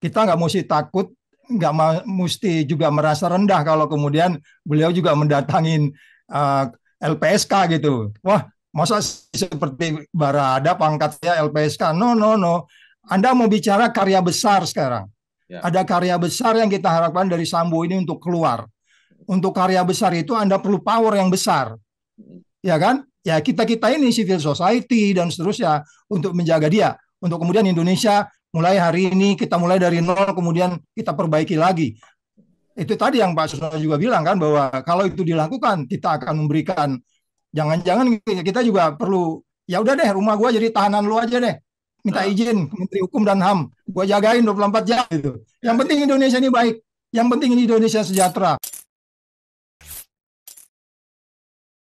kita nggak mesti takut, nggak mesti juga merasa rendah kalau kemudian beliau juga mendatangin uh, eh, LPSK gitu. Wah, masa seperti Barada pangkatnya LPSK? No, no, no. Anda mau bicara karya besar sekarang. Ya. Ada karya besar yang kita harapkan dari Sambo ini untuk keluar. Untuk karya besar itu Anda perlu power yang besar. Ya kan? Ya kita-kita ini civil society dan seterusnya untuk menjaga dia. Untuk kemudian Indonesia mulai hari ini kita mulai dari nol kemudian kita perbaiki lagi. Itu tadi yang Pak Susno juga bilang kan bahwa kalau itu dilakukan kita akan memberikan. Jangan-jangan kita juga perlu ya udah deh rumah gua jadi tahanan lu aja deh. Minta nah. izin Menteri Hukum dan HAM. Gua jagain 24 jam gitu. Yang penting Indonesia ini baik. Yang penting Indonesia sejahtera